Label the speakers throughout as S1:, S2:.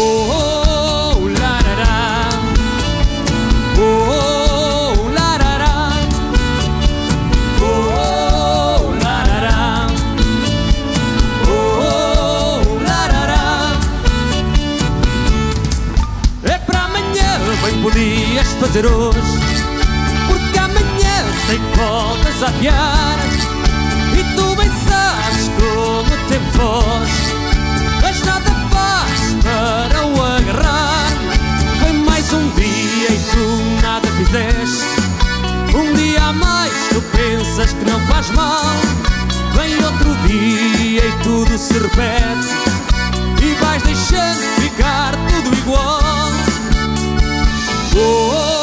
S1: Oh, fazer oh, oh, é hoje Porque amanhã sem que voltas a adiar. E tu bem sabes como o tempo foge. Mas nada mais, tu pensas que não faz mal. Vem outro dia e tudo se repete, e vais deixando ficar tudo igual. Oh, oh. oh.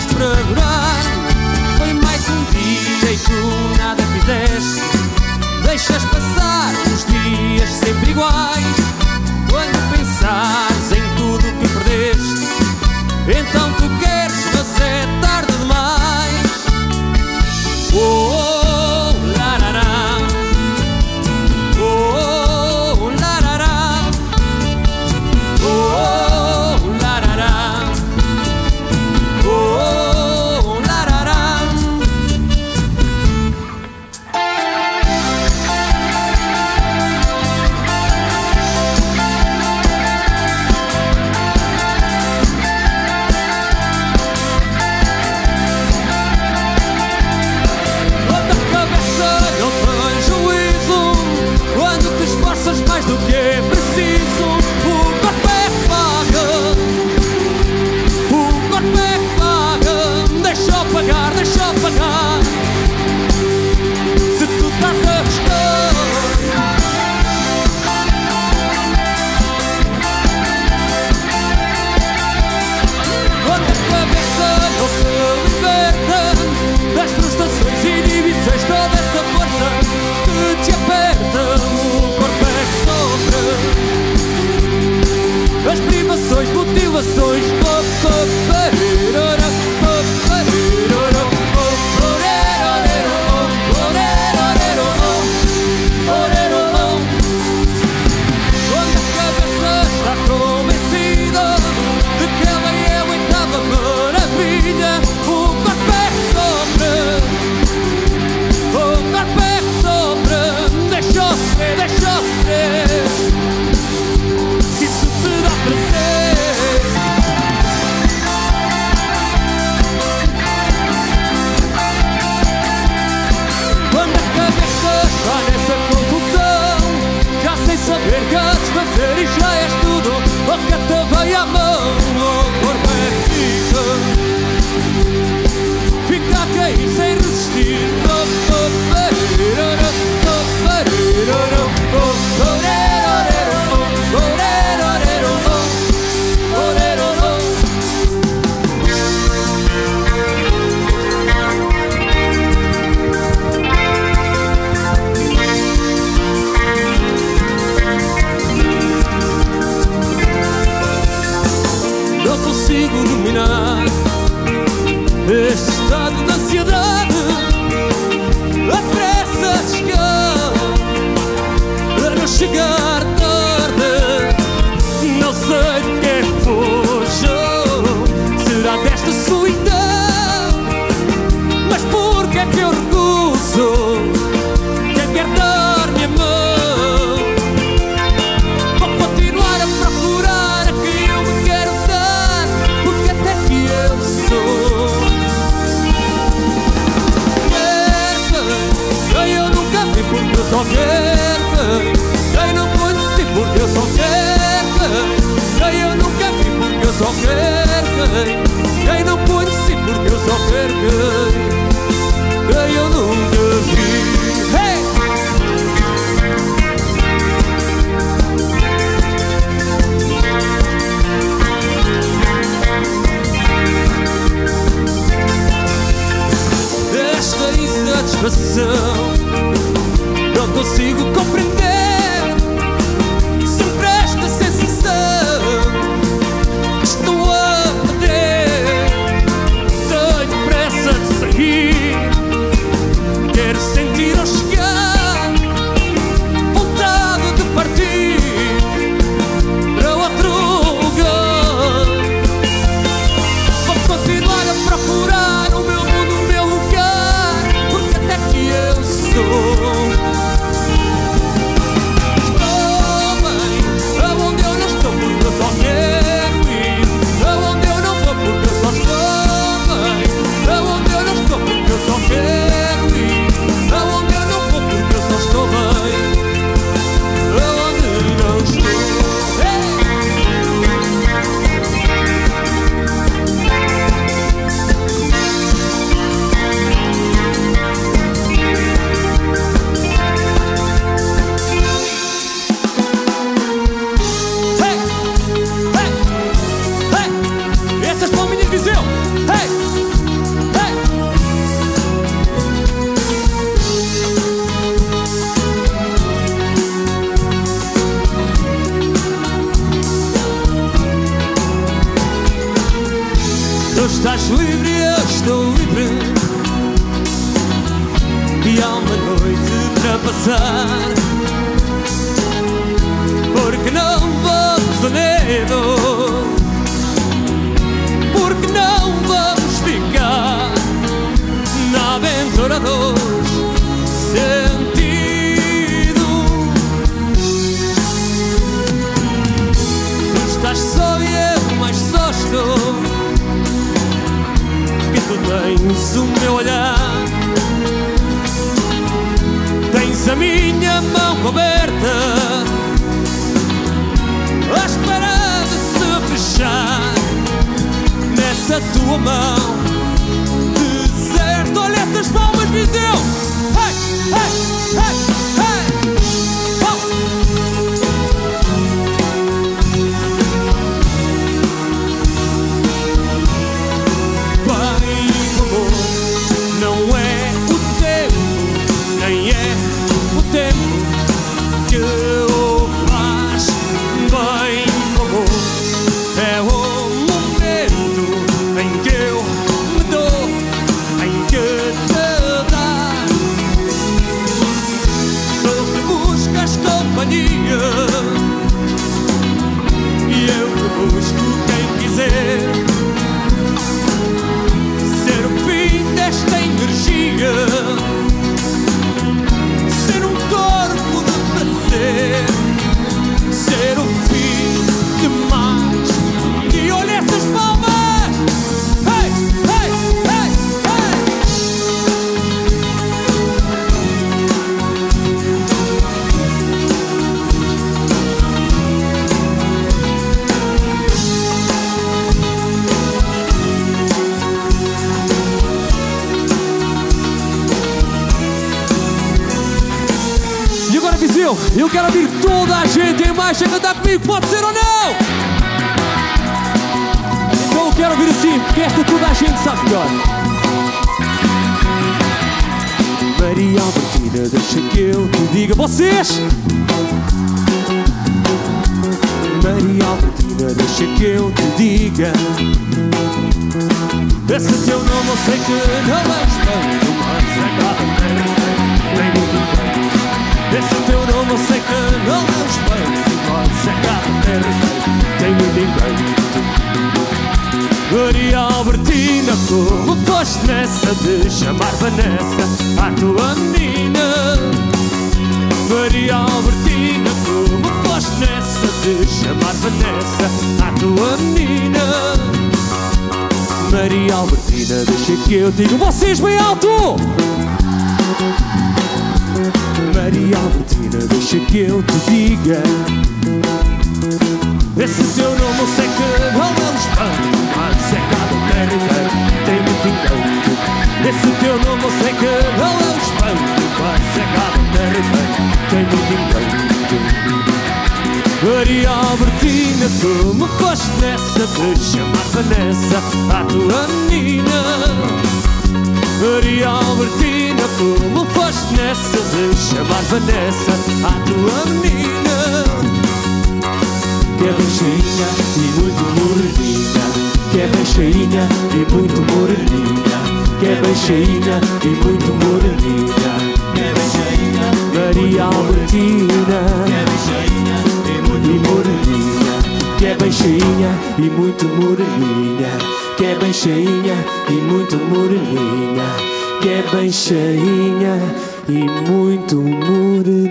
S1: estás para adorar. Foi mais um dia e tu nada fizeste. Deixas passar os dias sempre iguais. Quem Sei não conhece porque eu só quero? Quem Sei eu nunca vi porque eu só quero? Quem Sei não conhece porque eu só quero? Tu estás livre eu estou livre. E há uma noite para passar. Porque não vamos unidos Porque Dos sentidos Tu estás só e eu mais só estou. Que tu tens o meu olhar. Tens a minha mão coberta. À espera de se fechar nessa tua mão. Eu quero ouvir toda a gente em marcha cantar comigo, pode ser ou não? Então eu quero ouvir assim, porque esta toda a gente sabe melhor. Maria Albertina, deixa que eu te diga, vocês! Maria Albertina, deixa que eu te diga. Esse teu nome eu sei que não é estranho, mas é cada tem muito bem. Esse teu nome sei que não respeito Mas é cada terra tem muito encanto Maria Albertina, como foste nessa de chamar Vanessa à tua menina. Maria Albertina, como foste nessa de chamar Vanessa à tua menina. Maria Albertina, deixa que eu digo vocês bem alto! Maria Albertina, deixa que eu te diga. Esse teu nome eu sei que não é espanto Mas é terra inteira tem muito encanto. Esse teu nome eu sei que não é espanto Mas é terra inteira tem muito encanto. Maria Albertina, tu me foste nessa de chamar Vanessa à tua menina. Maria Albertina, como chamar Vanessa à tua menina. Que é bem cheinha e muito moreninha Que é bem cheinha e muito moreninha Que é bem cheinha e muito moreninha Que é bem cheinha Maria Albertina. Que é bem cheinha e muito moreninha Que é bem cheinha e muito moreninha Que é bem cheinha e muito moreninha que é bem cheinha e muito moreninha.